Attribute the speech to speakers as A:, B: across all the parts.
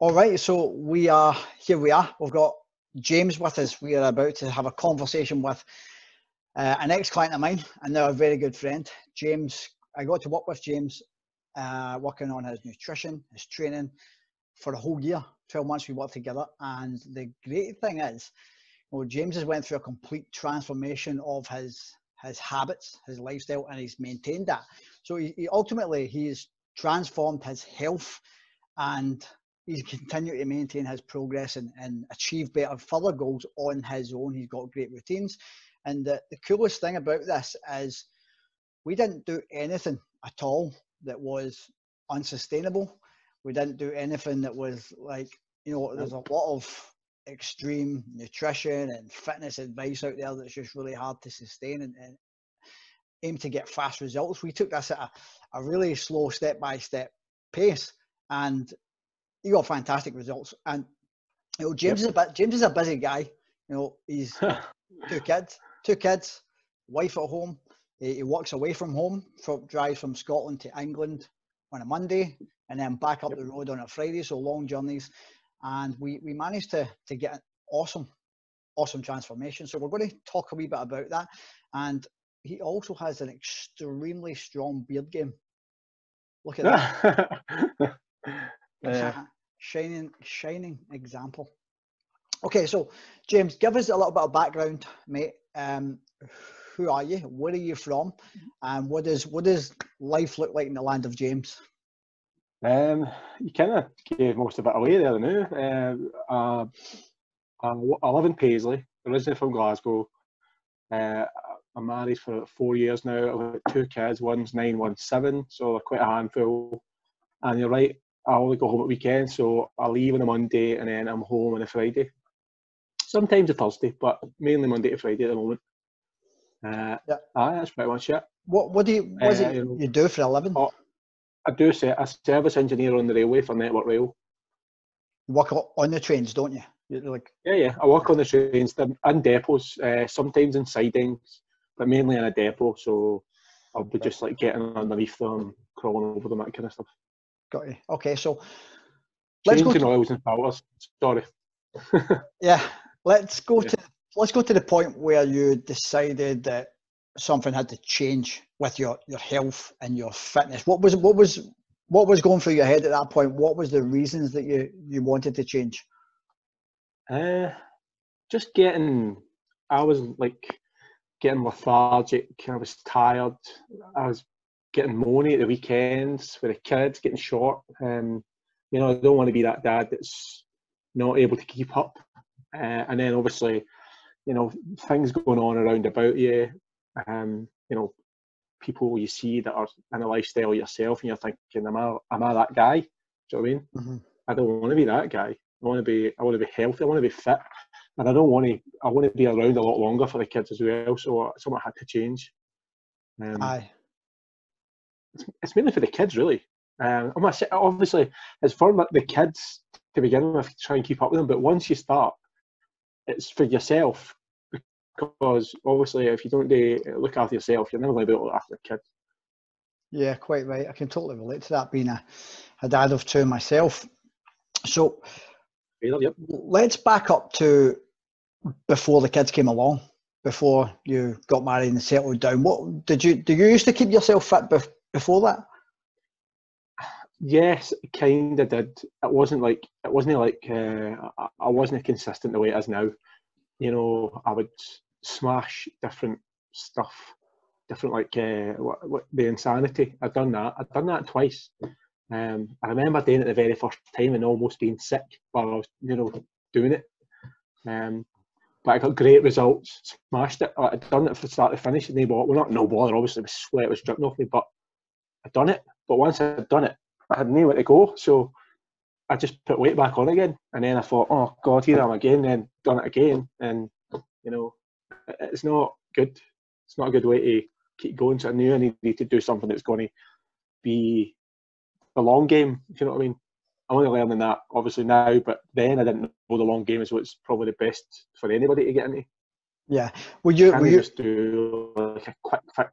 A: All right, so we are here. We are. We've got James with us. We are about to have a conversation with uh, an ex-client of mine and now a very good friend, James. I got to work with James, uh, working on his nutrition, his training for a whole year. Twelve months we worked together, and the great thing is, well, James has went through a complete transformation of his his habits, his lifestyle, and he's maintained that. So he, he ultimately he's transformed his health and he's continued to maintain his progress and, and achieve better further goals on his own. He's got great routines. And the, the coolest thing about this is we didn't do anything at all that was unsustainable. We didn't do anything that was like, you know, there's a lot of extreme nutrition and fitness advice out there that's just really hard to sustain and, and aim to get fast results. We took this at a, a really slow step by step pace and he got fantastic results. And you know, James yep. is a bit, James is a busy guy. You know, he's two kids, two kids, wife at home. He, he works away from home, from, drives from Scotland to England on a Monday, and then back up yep. the road on a Friday. So long journeys and we we managed to to get an awesome awesome transformation so we're going to talk a wee bit about that and he also has an extremely strong beard game look at that yeah. shining shining example okay so james give us a little bit of background mate um, who are you where are you from and what does what does life look like in the land of james
B: um, you kind of gave most of it away there now. Uh, uh, I live in Paisley, originally from Glasgow. Uh, I'm married for four years now. I've got two kids, one's nine, one's seven, so they're quite a handful. And you're right, I only go home at weekends, so I leave on a Monday and then I'm home on a Friday. Sometimes a Thursday, but mainly Monday to Friday at the moment. Uh, yeah, aye, that's pretty much it.
A: What What do you What is it uh, you, do for a living? Oh,
B: I do say a service engineer on the railway for Network Rail.
A: You work on the trains, don't you? You're
B: like yeah, yeah. I work on the trains. They're depots, uh, sometimes in sidings, but mainly in a depot. So I'll be just like getting underneath them, crawling over them, that kind of stuff.
A: Got you. Okay, so
B: let's Changing go to, oils and filters. Sorry.
A: yeah, let's go yeah. to let's go to the point where you decided that something had to change with your your health and your fitness what was what was what was going through your head at that point what was the reasons that you you wanted to change
B: uh just getting i was like getting lethargic i was tired i was getting moany at the weekends with the kids getting short um you know i don't want to be that dad that's not able to keep up uh, and then obviously you know things going on around about you um, you know, people you see that are in a lifestyle yourself, and you're thinking, "Am I, am I that guy?" Do you know what I mean? Mm-hmm. I don't want to be that guy. I want to be, I want to be healthy. I want to be fit, and I don't want to. I want to be around a lot longer for the kids as well. So something had to change.
A: Um, Aye.
B: It's, mainly for the kids, really. Um, obviously, it's for the kids to begin with, try and keep up with them. But once you start, it's for yourself because obviously if you don't do, look after yourself, you're never going to be able to look after your kids.
A: Yeah, quite right. I can totally relate to that being a, a dad of two myself. So yep. let's back up to before the kids came along, before you got married and settled down. What did you do? You used to keep yourself fit before that?
B: Yes, kind of did. It wasn't like it wasn't like uh, I wasn't consistent the way it is now. You know, I would smash different stuff, different like uh, what, what, the insanity. I've done that. I've done that twice. Um, I remember doing it the very first time and almost being sick while I was, you know, doing it. Um, but I got great results. Smashed it. I'd done it from start to finish. No bother. Well, not no bother. Obviously, the sweat was dripping off me, but I'd done it. But once I'd done it, I had nowhere to go. So I just put weight back on again, and then I thought, oh God, here I am again. Then done it again, and you know, it's not good. It's not a good way to keep going. So I knew I needed to do something that's going to be the long game. If you know what I mean. I'm only learning that obviously now, but then I didn't know the long game is what's probably the best for anybody to get into.
A: Yeah. Will you? Will you
B: just do like a quick fix?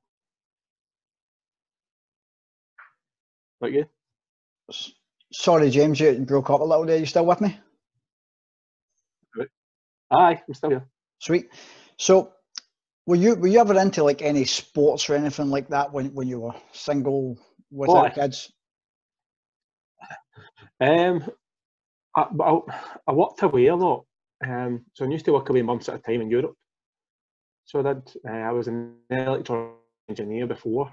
B: You?
A: sorry, James, you broke up a little there. You still with me?
B: Aye, I'm still here.
A: Sweet. So, were you were you ever into like any sports or anything like that when when you were single without oh, kids?
B: Um, I, I, I worked away a lot. Um, so I used to work away months at a time in Europe. So I did. Uh, I was an electronic engineer before.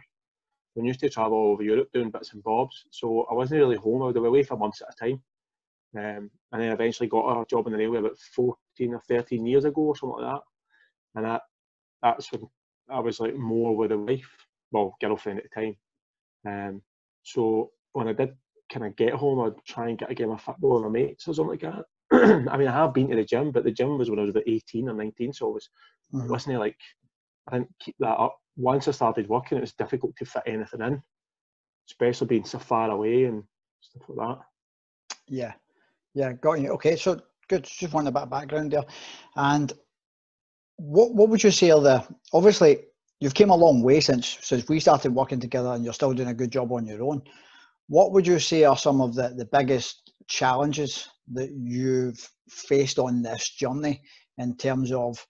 B: I used to travel all over Europe doing bits and bobs. So I wasn't really home. I would be away for months at a time. Um, and then eventually got a job in the railway about 14 or 13 years ago or something like that. And that that's when I was like more with a wife, well, girlfriend at the time. Um, so when I did kind of get home, I'd try and get a game of football with my mates or something like that. I mean, I have been to the gym, but the gym was when I was about 18 or 19, so it was, mm-hmm. wasn't like, I didn't keep that up. Once I started working, it was difficult to fit anything in, especially being so far away and stuff like that.
A: Yeah, yeah, got you. Okay, so good. Just want a bit of background there. And what what would you say are the obviously you've came a long way since since we started working together, and you're still doing a good job on your own. What would you say are some of the, the biggest challenges that you've faced on this journey in terms of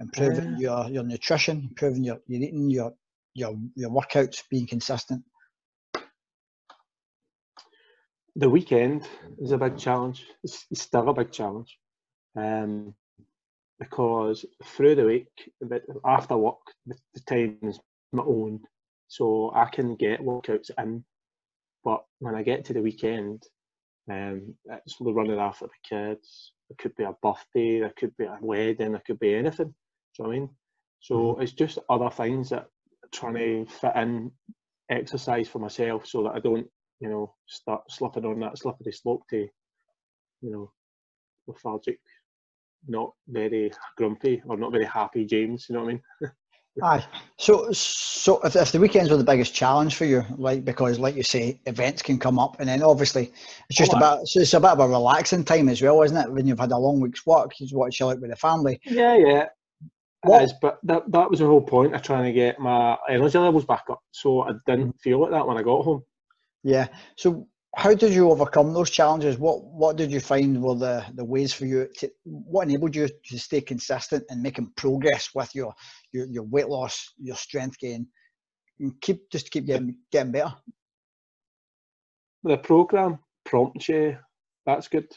A: improving uh, your, your nutrition, improving your, your eating, your your your workouts, being consistent?
B: The weekend is a big challenge. It's, still a big challenge, um, because through the week, after work, the, the time is my own, so I can get workouts in but when I get to the weekend, um, it's the running after the kids. It could be a birthday, it could be a wedding, it could be anything. Do you know what I mean? So mm-hmm. it's just other things that trying to fit in exercise for myself so that I don't, you know, start slipping on that slippery slope to, you know, lethargic, not very grumpy or not very happy James. You know what I mean?
A: Aye. So, so if, if the weekends were the biggest challenge for you, like because, like you say, events can come up, and then obviously it's just oh, about so it's a bit of a relaxing time as well, isn't it? When you've had a long week's work, you just want to chill out with the family.
B: Yeah, yeah. What? It is, but that that was the whole point of trying to get my energy levels back up, so I didn't mm. feel like that when I got home.
A: Yeah. So how did you overcome those challenges? What what did you find were the, the ways for you to what enabled you to stay consistent and making progress with your your, your weight loss, your strength gain, and keep just keep getting getting better?
B: The program prompts you. That's good.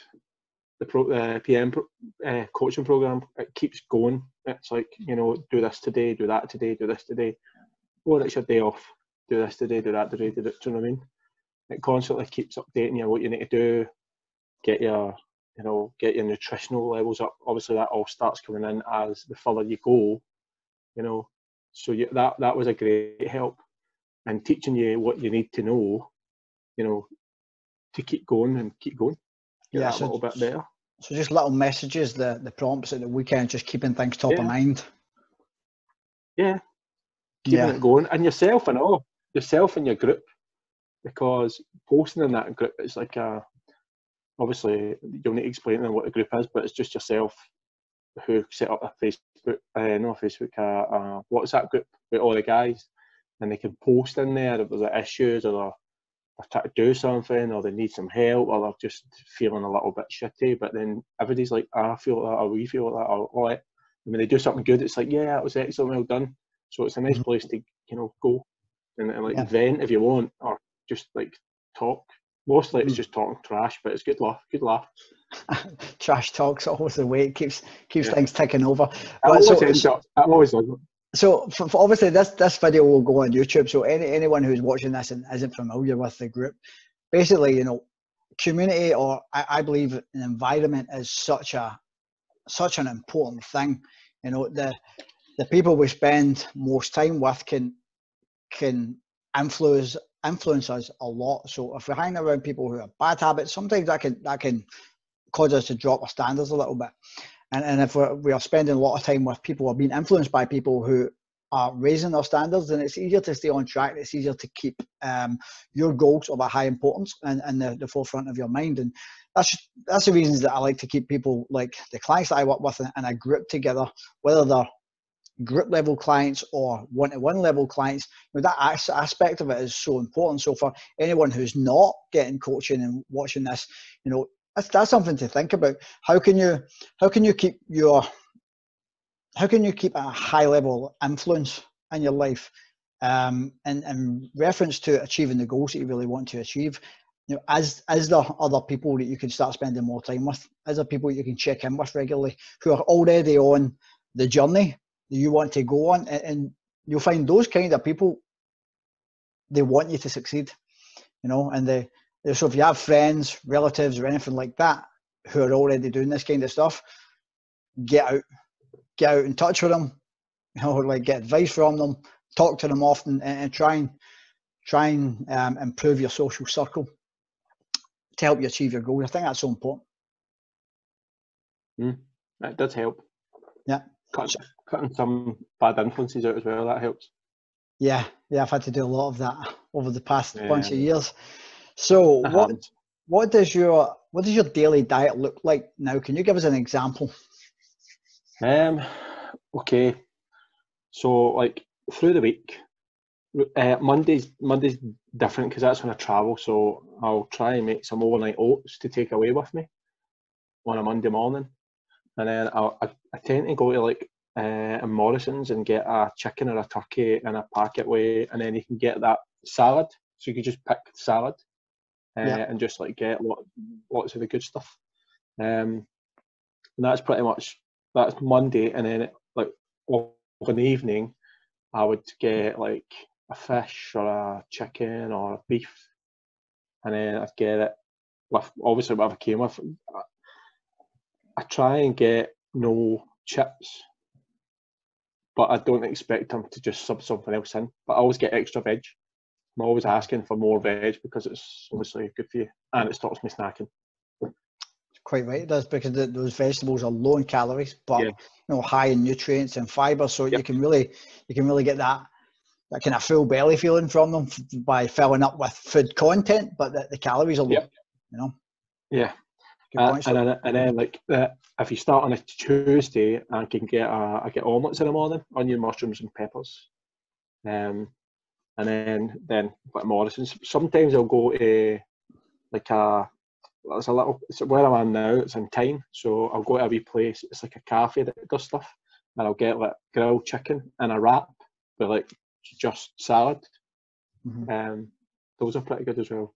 B: The pro, uh, PN pro, uh, coaching program it keeps going. It's like you know, do this today, do that today, do this today. Or it's your day off. Do this today, do that today. Do, do you know what I mean? It constantly keeps updating you what you need to do, get your you know get your nutritional levels up. Obviously, that all starts coming in as the further you go, you know. So you, that that was a great help, and teaching you what you need to know, you know, to keep going and keep going. Get yeah, so, a little bit better.
A: So just little messages, the the prompts at the weekend, just keeping things top yeah. of mind.
B: Yeah, keeping yeah. it going, and yourself and all yourself and your group because posting in that group is like a obviously you'll need to explain them what the group is, but it's just yourself who set up a Facebook, uh, no Facebook, uh, uh, WhatsApp group with all the guys, and they can post in there if there's issues or they're, they're trying to do something or they need some help or they're just feeling a little bit shitty. But then everybody's like, I feel that, or we feel that, or, or when they do something good, it's like, yeah, that was excellent, well done. So it's a nice mm-hmm. place to you know go and, and like yeah. vent if you want, or just like talk. Mostly it's hmm. just talking trash, but it's good laugh. Good laugh.
A: trash talk's always the way it keeps keeps yeah. things ticking over.
B: So, so, I always
A: so for, for obviously this this video will go on YouTube. So any anyone who's watching this and isn't familiar with the group, basically, you know, community or I, I believe an environment is such a such an important thing. You know, the the people we spend most time with can can influence influence us a lot. So if we're hanging around people who have bad habits, sometimes that can that can cause us to drop our standards a little bit. And, and if we're, we are spending a lot of time with people who are being influenced by people who are raising their standards, then it's easier to stay on track. It's easier to keep um, your goals of a high importance and, and the, the forefront of your mind. And that's just, that's the reasons that I like to keep people like the clients that I work with in, in a group together, whether they're group level clients or one to one level clients, you know, that aspect of it is so important. So for anyone who's not getting coaching and watching this, you know, that's, that's something to think about. How can you how can you keep your how can you keep a high level influence in your life um, in, in reference to achieving the goals that you really want to achieve you know, as as there other people that you can start spending more time with, as there people you can check in with regularly who are already on the journey you want to go on, and, you'll find those kind of people. They want you to succeed, you know, and they. So if you have friends, relatives, or anything like that who are already doing this kind of stuff, get out, get out in touch with them, you know, like get advice from them, talk to them often, and, and try and try and um, improve your social circle to help you achieve your goals. I think that's so important.
B: Mm, that does help.
A: Yeah.
B: Cutting, cutting some bad influences out as well, that helps.
A: Yeah, yeah, I've had to do a lot of that over the past yeah. bunch of years. So what what does your what does your daily diet look like now? Can you give us an example?
B: Um okay. So like through the week, uh, Mondays Mondays different because that's when I travel. So I'll try and make some overnight oats to take away with me on a Monday morning, and then I'll, I, I tend to go to like uh, Morrisons and get a chicken or a turkey in a packet way, and then you can get that salad. So you can just pick salad uh, yeah. and just like get lot, lots of the good stuff. Um, and that's pretty much that's Monday, and then like the evening, I would get like a fish or a chicken or a beef, and then I'd get it with obviously whatever came with. I try and get no chips, but I don't expect them to just sub something else in. But I always get extra veg. I'm always asking for more veg because it's obviously good for you and it stops me snacking.
A: Quite right, it does because the, those vegetables are low in calories, but yeah. you know high in nutrients and fiber, so yep. you can really you can really get that that kind of full belly feeling from them by filling up with food content, but the, the calories are low.
B: Yep.
A: You know.
B: Yeah. Uh, and, then, and then like uh, if you start on a Tuesday, I can get a, I get omelets in the morning, onion, mushrooms, and peppers. Um, and then then like Morrisons. Sometimes I'll go to like a it's a little it's where I'm at now. It's in Tyne, so I'll go to a wee place. It's like a cafe that does stuff, and I'll get like grilled chicken and a wrap with like just salad. Mm-hmm. Um, those are pretty good as well.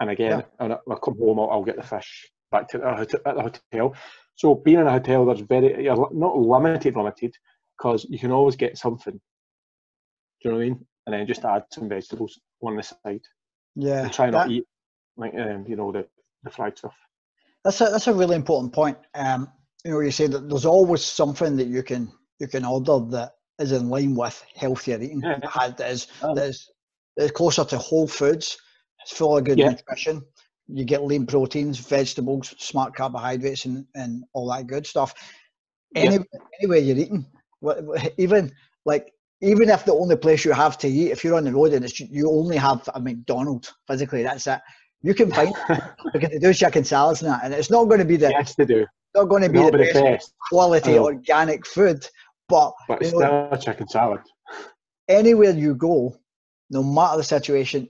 B: And again, yeah. when I come home, I'll, I'll, get the fish back to the, at the hotel. So being in a hotel, there's very you're not limited, limited, because you can always get something. Do you know what I mean? And then just add some vegetables on the side.
A: Yeah.
B: And try not that, eat like um, you know the the fried stuff.
A: That's a that's a really important point. Um, you know, you say that there's always something that you can you can order that is in line with healthier eating. Yeah. That is, oh. that is, that is closer to whole foods. It's full of good yeah. nutrition. You get lean proteins, vegetables, smart carbohydrates, and, and all that good stuff. Any, yeah. Anywhere you're eating, even like even if the only place you have to eat, if you're on the road and it's you only have a McDonald's physically, that's it. You can find because they do chicken salads and that, and it's not going to be the
B: yes, they do.
A: Not going to be the, best, best, quality organic food, but,
B: but still a chicken salad.
A: Anywhere you go, no matter the situation,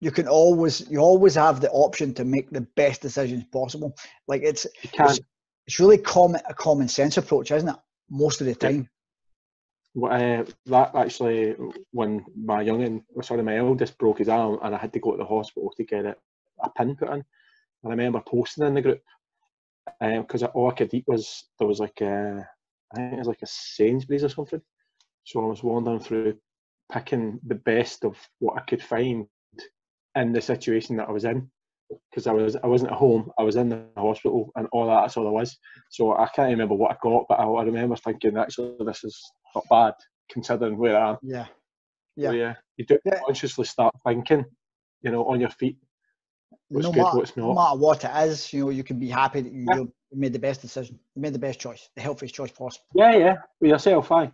A: you can always you always have the option to make the best decisions possible. Like it's it's, it's, really common a common sense approach, isn't it? Most of the time.
B: Well, uh, that actually, when my youngin, sorry, my eldest broke his arm, and I had to go to the hospital to get it a pin put in. I remember posting in the group because um, all I could eat was there was like a I think it was like a Sainsbury's or something. So I was wandering through, picking the best of what I could find in the situation that I was in. Because I was I wasn't at home, I was in the hospital, and all that, that's all I was. So I can't remember what I got, but I, I remember thinking, actually, this is not bad considering where I am.
A: Yeah,
B: yeah, so, yeah. You do yeah. consciously start thinking, you know, on your feet.
A: What's no good, matter, what's not. No matter what it is, you know, you can be happy that you, yeah made the best decision. You made the best choice, the healthiest choice possible.
B: Yeah, yeah, with yourself, fine.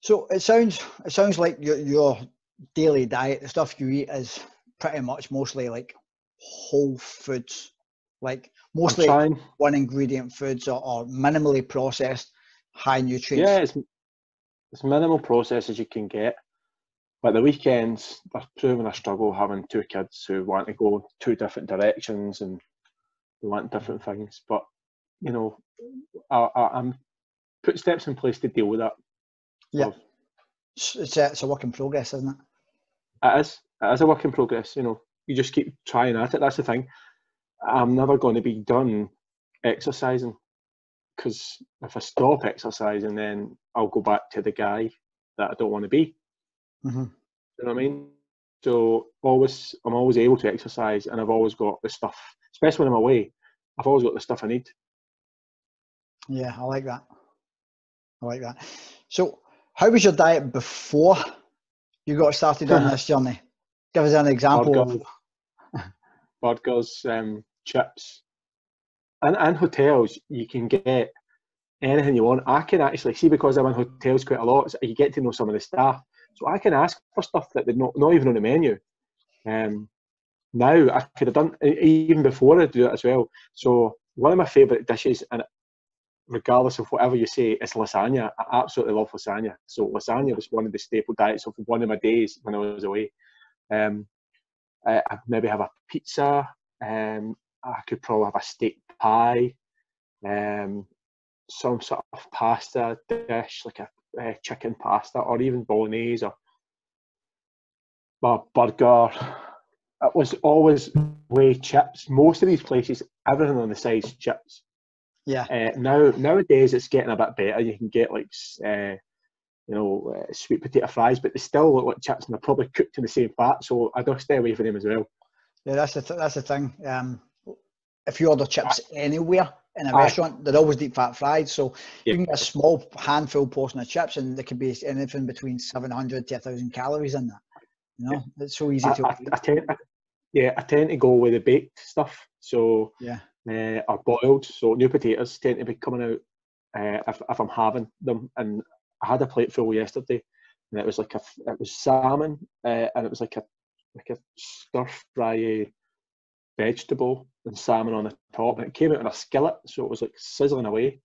A: So it sounds it sounds like your your daily diet, the stuff you eat, is pretty much mostly like whole foods, like mostly one ingredient foods or, or minimally processed, high nutrients.
B: Yeah, it's as minimal process as you can get. But the weekends, they're proving a struggle having two kids who want to go two different directions and they want different things. But you know, I, I, am put steps in place to deal with that.
A: Yeah, it's a, it's a work in progress, isn't it?
B: It is. It is a work in progress. You know, you just keep trying at it. That's the thing. I'm never going to be done exercising because if I stop exercising, then I'll go back to the guy that I don't want to be.
A: Mm-hmm.
B: You know what I mean? So always, I'm always able to exercise, and I've always got the stuff, especially when I'm away. I've always got the stuff I need.
A: Yeah, I like that. I like that. So, how was your diet before you got started on this journey? Give us an example
B: burgers, of burgers, um, chips, and and hotels. You can get anything you want. I can actually see because I'm in hotels quite a lot. So you get to know some of the staff, so I can ask for stuff that they're not not even on the menu. Um, now I could have done even before I do it as well. So one of my favourite dishes, and regardless of whatever you say, is lasagna. I absolutely love lasagna. So lasagna was one of the staple diets of one of my days when I was away. Um, I, I'd maybe have a pizza. Um, I could probably have a steak pie. Um, some sort of pasta dish, like a, a chicken pasta, or even bolognese, or a burger. It was always way chips. Most of these places, everything on the side is chips.
A: Yeah.
B: Uh, now nowadays it's getting a bit better. You can get like uh, you know uh, sweet potato fries, but they still look like chips and they're probably cooked in the same fat. So I do stay away from them as well.
A: Yeah, that's the th- that's the thing. Um, if you order chips anywhere in a restaurant, they're always deep fat fried. So yeah. you can get a small handful portion of chips, and there can be anything between seven hundred to thousand calories in that. You know, yeah. it's so easy
B: I,
A: to.
B: I, I tend, yeah, I tend to go with the baked stuff. So
A: yeah,
B: uh, are boiled. So new potatoes tend to be coming out uh, if, if I'm having them. And I had a plate full yesterday, and it was like a it was salmon, uh, and it was like a like a stir fry vegetable and salmon on the top, and it came out in a skillet, so it was like sizzling away.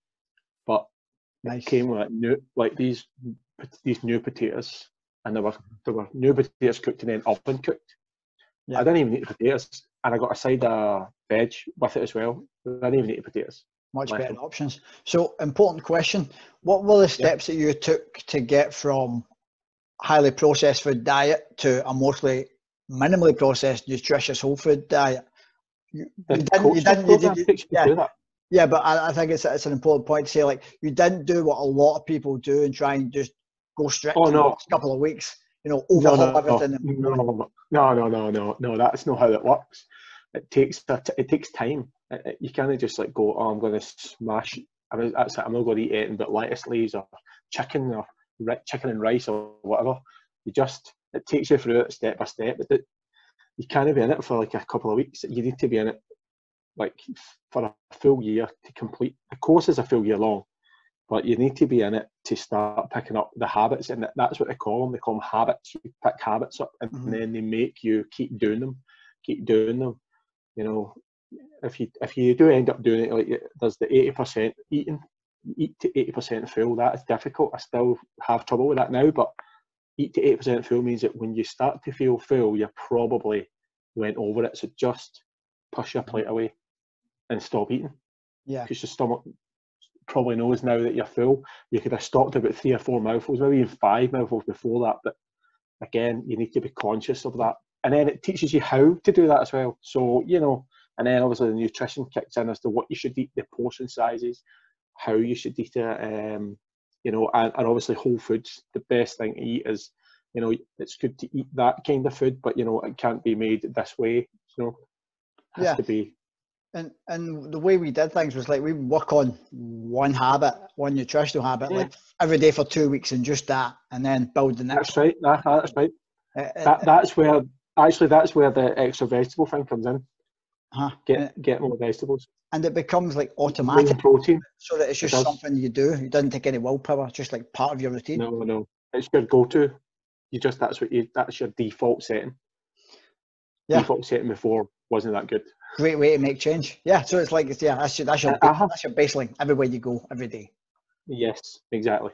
B: But nice. it came with new like these these new potatoes, and there were there were new potatoes cooked and then oven cooked. Yeah. I didn't even eat the potatoes, and I got a side of veg with it as well. I didn't even eat the potatoes.
A: Much better options. So, important question: What were the steps yeah. that you took to get from highly processed food diet to a mostly minimally processed, nutritious whole food diet?
B: You, you didn't. You didn't. You did,
A: yeah. Yeah, but I, I, think it's it's an important point to say. Like, you didn't do what a lot of people do and try and just go straight oh, no. a couple of weeks. You know, overhaul
B: no, no,
A: everything.
B: No, no, no, no, no, no. That's not how it works it takes it takes time. You can't just like go, oh, I'm going to smash. I mean, that's it. I'm not going to eat anything but lettuce leaves or chicken or chicken and rice or whatever. You just it takes you through it step by step. But you can't be in it for like a couple of weeks. You need to be in it like for a full year to complete. The course is a full year long, but you need to be in it to start picking up the habits, and that's what they call them. They call them habits. You pick habits up, and mm-hmm. then they make you keep doing them, keep doing them you know, if you if you do end up doing it, like there's the eighty percent eating, eat to eighty percent full. That is difficult. I still have trouble with that now, but eat to eighty percent full means that when you start to feel full, you probably went over it. So just push your plate away and stop eating.
A: Yeah.
B: Because your stomach probably knows now that you're full. You could have stopped about three or four mouthfuls, maybe even five mouthfuls before that. But again, you need to be conscious of that and then it teaches you how to do that as well. So you know, and then obviously the nutrition kicks in as to what you should eat, the portion sizes, how you should eat it. Um, you know, and, and obviously whole foods. The best thing to eat is, you know, it's good to eat that kind of food, but you know, it can't be made this way. You know, has yeah. to be.
A: And and the way we did things was like we work on one habit, one nutritional habit, yeah. like every day for two weeks, and just that, and then build the next.
B: That's right. That, that's right. Uh, that, that's where actually that's where the extra vegetable thing comes in.
A: Uh-huh.
B: Get get more vegetables.
A: And it becomes like automatic
B: protein.
A: So that it's just it something you do. You doesn't take any willpower, just like part of your routine.
B: No, no. It's your go to. You just that's what you that's your default setting. Yeah. Default setting before wasn't that good.
A: Great way to make change. Yeah. So it's like yeah, that's your that's your, uh-huh. that's your baseline everywhere you go, every day.
B: Yes, exactly.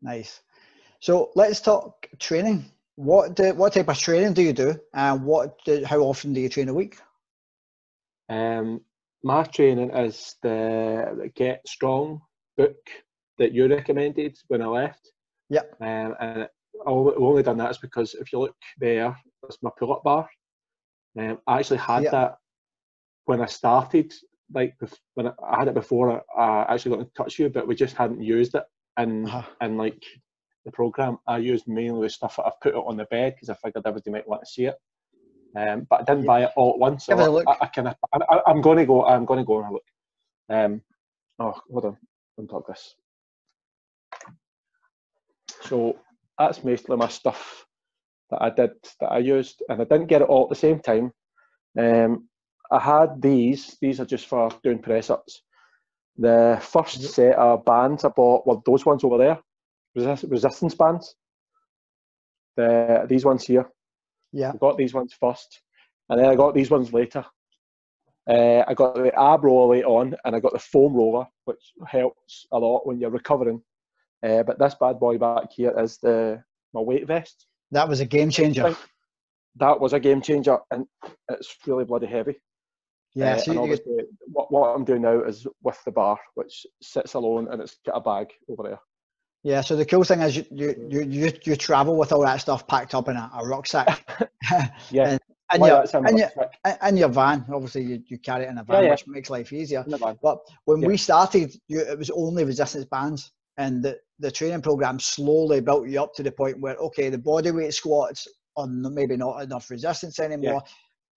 A: Nice. So let's talk training. What do, what type of training do you do, and what do, how often do you train a week?
B: Um, my training is the Get Strong book that you recommended when I left.
A: Yeah.
B: Um, and I've only done that is because if you look there, that's my pull-up bar. Um, I actually had
A: Yep.
B: that when I started. Like when I, had it before, I actually got in touch with you, but we just hadn't used it in
A: Uh-huh.
B: in like the program. I used mainly the stuff that I've put it on the bed because I figured everybody might want to see it. Um, but I didn't
A: Yeah.
B: buy it all at once. So
A: it a look.
B: I, I can. I, I, I'm going to go. I'm going to go and have a look. Um, oh, hold on. Unplug this. So that's mostly my stuff that I did that I used, and I didn't get it all at the same time. Um, I had these. These are just for doing press ups. The first
A: Yep.
B: set of bands I bought were those ones over there, resist, resistance bands. The these ones here.
A: Yeah.
B: I got these ones first, and then I got these ones later. Uh, I got the ab roller later on, and I got the foam roller, which helps a lot when you're recovering. Uh, but this bad boy back here is the my weight vest.
A: That was a game changer.
B: That was a game changer, and it's really bloody heavy.
A: Yeah.
B: Uh,
A: so
B: obviously, what, what I'm doing now is with the bar, which sits alone, and it's got a bag over there.
A: Yeah. So the cool thing is you you you you, travel with all that stuff packed up in a, a rucksack.
B: Yeah,
A: and, and your, and, your, and your van, obviously you, you carry it in a van,
B: Yeah, yeah.
A: which makes life easier.
B: in the van.
A: But when
B: Yeah.
A: we started, you, it was only resistance bands, and the, the training program slowly built you up to the point where okay, the body weight squats are maybe not enough resistance anymore.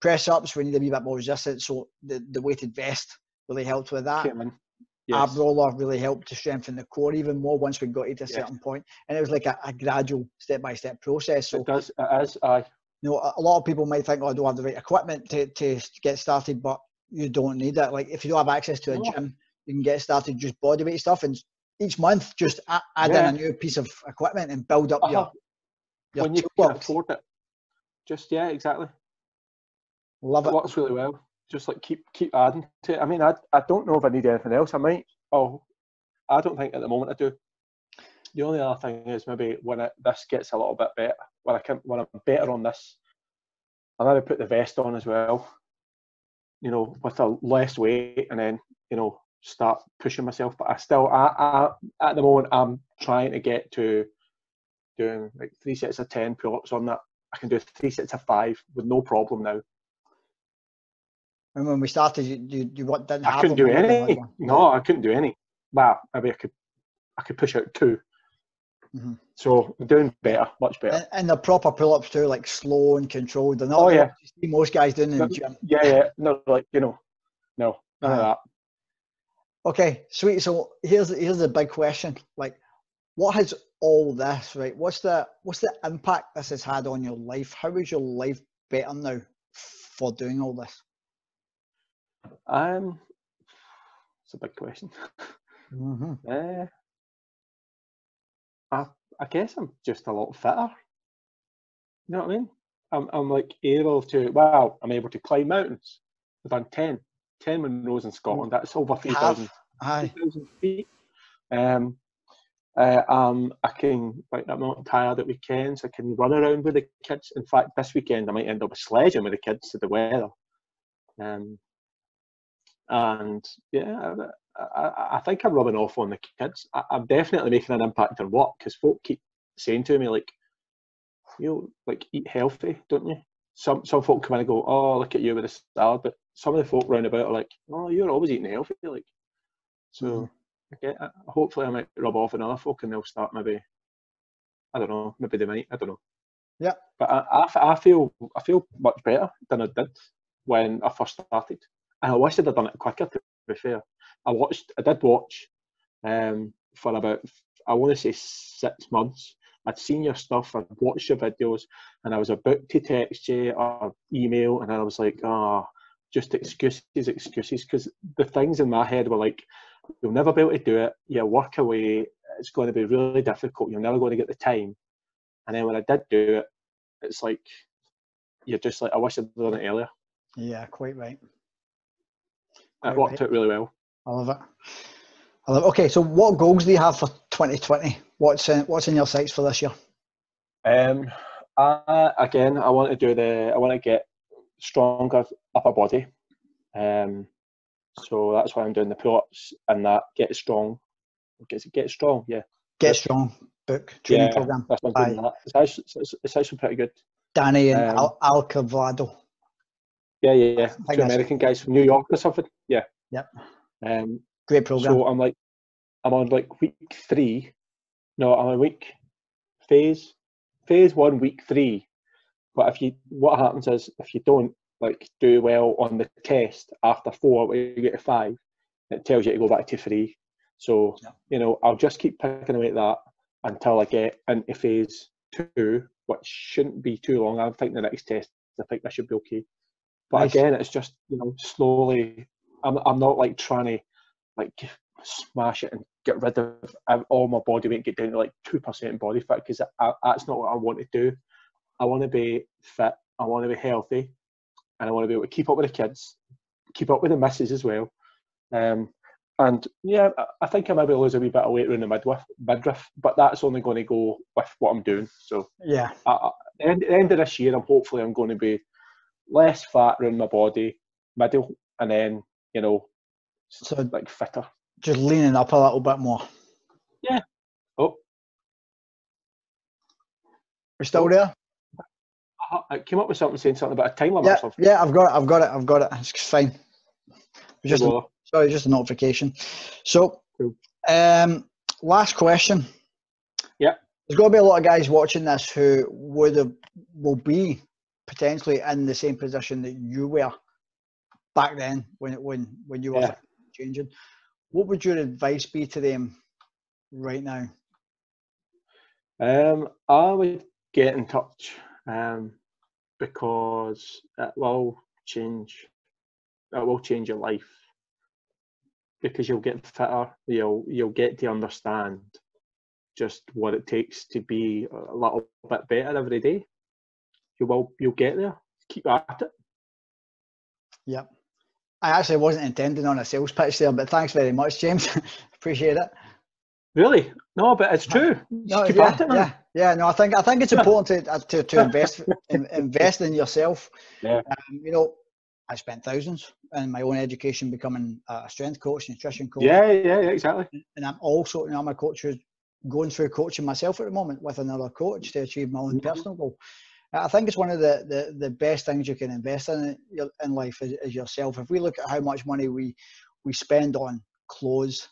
A: Press ups, we need a wee bit more resistance. So the, the weighted vest really helped with that.
B: Yes.
A: roller really helped to strengthen the core even more once we got it to a
B: Yes.
A: certain point. And it was like a, a gradual step by step process. So
B: It does. It is. Aye.
A: you know, a lot of people might think, oh, I don't have the right equipment to, to get started, but you don't need it. Like if you don't have access to a
B: No.
A: gym, you can get started just bodyweight stuff, and each month just add
B: Yeah.
A: in a new piece of equipment and build up
B: Uh-huh.
A: your, your
B: when you can afford it. Just yeah, exactly.
A: Love
B: It
A: it.
B: works really well. Just like keep keep adding to it. I mean, I I don't know if I need anything else. I might. Oh, I don't think at the moment I do. The only other thing is maybe when it, this gets a little bit better, when I can when I'm better on this, I maybe put the vest on as well. You know, with a less weight, and then you know start pushing myself. But I still, I, I at the moment I'm trying to get to doing like three sets of ten pull-ups on that. I can do three sets of five with no problem now.
A: And when we started, you you, you what didn't
B: I couldn't do any. No, I couldn't do any. Well, maybe I could. I could push out 2
A: Mhm.
B: So doing better, much better.
A: And, and the proper pull-ups too, like slow and controlled. They're not
B: Oh, yeah.
A: you see most guys doing in the gym.
B: Yeah, yeah. No, like you know, no, none of that.
A: Okay, sweet. So here's here's the big question: like, what has all this right? What's the what's the impact this has had on your life? How is your life better now for doing all this?
B: Um, it's a big question.
A: Mm-hmm.
B: Uh, I I guess I'm just a lot fitter. You know what I mean? I'm I'm like able to. Wow, I'm able to climb mountains. I've done 10, 10 Munros in Scotland. That's over three thousand
A: Aye,
B: 2,000 feet. Um, uh, um, I can, like, I'm not tired at weekends. I can run around with the kids. In fact, this weekend I might end up with sledging with the kids to the weather. Um, and yeah, I, I, I think I'm rubbing off on the kids. I, I'm definitely making an impact on work because folk keep saying to me like, you know, like eat healthy, don't you? Some some folk come in and go, oh, look at you with a salad, but some of the folk round about are like, oh, you're always eating healthy, like. So
A: Mhm.
B: I get, uh, hopefully I might rub off on other folk and they'll start maybe. I don't know. Maybe they might. I don't know.
A: Yeah.
B: But I I feel I feel much better than I did when I first started, and I wish I'd have done it quicker. To be fair, I watched. I did watch, um, for about I want to say six months. I'd seen your stuff. I'd watched your videos, and I was about to text you or email, and I was like, ah, just excuses, excuses, because the things in my head were like, you'll never be able to do it. You work away. It's going to be really difficult. You're never going to get the time. And then when I did do it, it's like you're just like, I wish I'd done it earlier.
A: yeah, quite right.
B: It
A: Quite
B: worked out really well.
A: I love it. I love. Okay, so what goals do you have for 2020? What's in, what's in your sights for this year?
B: Um, I, again, I want to do the. I want to get stronger upper body. Um, so that's why I'm doing the pull-ups and that. Get strong. Get get strong. Yeah.
A: Get strong. Book training yeah, program.
B: That's what I'm doing. That. It's, actually, it's, it's, actually pretty good.
A: Danny and um, Al- Al Kavadlo.
B: Yeah, yeah, yeah. Two American guys from New York or something. Yeah.
A: Yep.
B: Um,
A: Great program.
B: So I'm like, I'm on like week three. No, I'm on week phase phase one, week three. But if you, what happens is if you don't like do well on the test after four, when you get to five, it tells you to go back to three. So yeah. you know, I'll just keep picking away at that until I get into phase two, which shouldn't be too long. I'm think the next test, I think that should be okay. But nice. again, it's just you know slowly. I'm I'm not like trying to like smash it and get rid of all my body weight, get down to like two percent body fat because that's not what I want to do. I want to be fit. I want to be healthy, and I want to be able to keep up with the kids, keep up with the misses as well. Um, and yeah, I think I maybe lose a wee bit of weight around the midriff, midriff, but that's only going to go with what I'm doing. So
A: yeah,
B: at the end, end of this year, I'm hopefully I'm going to be less fat around my body, middle, and then you know, so like fitter
A: just leaning up a little bit more.
B: Yeah. Oh.
A: We're still there?
B: Uh, I came up with something saying something about a time limit
A: yeah,
B: or something.
A: Yeah, I've got it. I've got it. I've got it. It's fine. Just a, sorry, just a notification. So, um, last question.
B: Yeah.
A: There's got to be a lot of guys watching this who would have will be potentially in the same position that you were back then when when when you were yeah. changing what would your advice be to them right now?
B: Um, I would get in touch um, because it will change. It will change your life because you'll get fitter. You'll you'll get to understand just what it takes to be a little bit better every day. You will you'll get there. Keep at it.
A: Yep. I actually wasn't intending on a sales pitch there, but thanks very much, James. Appreciate it.
B: Really? No, but it's true.
A: No, yeah, it, yeah, yeah. No, I think I think it's important to uh, to, to invest in, invest in yourself.
B: Yeah. Um,
A: you know, I spent thousands in my own education becoming a strength coach, nutrition coach.
B: Yeah, yeah, yeah, exactly.
A: And I'm also, you know, I'm a coach who's going through coaching myself at the moment with another coach to achieve my own mm-hmm. personal goal. I think it's one of the, the, the best things you can invest in in life is, is, yourself. If we look at how much money we we spend on clothes,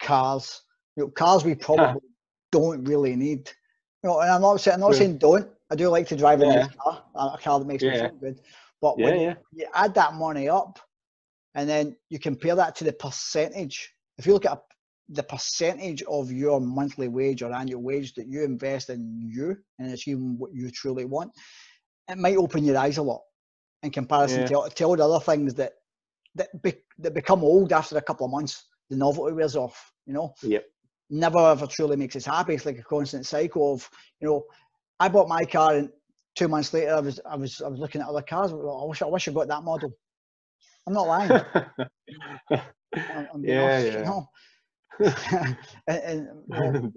A: cars, you know, cars we probably yeah. don't really need. You know, and I'm not saying I'm not yeah. saying don't. I do like to drive a nice car, a car that makes me feel good. But when you, you add that money up, and then you compare that to the percentage. If you look at a the percentage of your monthly wage or annual wage that you invest in you and achieving what you truly want, it might open your eyes a lot in comparison yeah. to, to all the other things that that, be, that become old after a couple of months. The novelty wears off, you know.
B: Yep.
A: Never ever truly makes us happy. It's like a constant cycle of, you know, I bought my car and two months later I was I was I was looking at other cars. I wish I wish I got that model. I'm not lying.
B: I'm, I'm yeah, yeah. You know?
A: and, and well,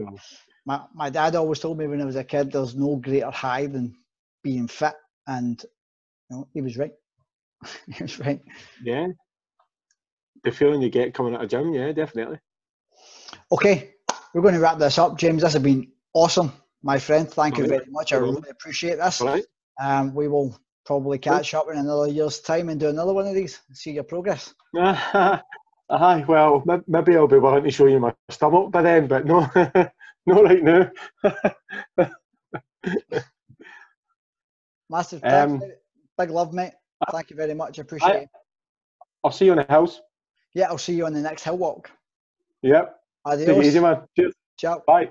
A: my, my dad always told me when I was a kid, there's no greater high than being fit, and you know, he was right. he was right.
B: Yeah. The feeling you get coming out of gym, yeah, definitely.
A: Okay, we're going to wrap this up, James. This has been awesome, my friend. Thank All you right. very much. I really appreciate this.
B: All right.
A: Um, we will probably catch up in another year's time and do another one of these and see your progress.
B: Aye, well, maybe I'll be willing to show you my stomach by then, but no, not right now.
A: Massive, um, big love, mate. Thank you very much. I appreciate I, it.
B: I'll see you on the house.
A: Yeah, I'll see you on the next hill walk.
B: Yep.
A: Adios.
B: Take easy, man. Cheers.
A: Ciao.
B: Bye.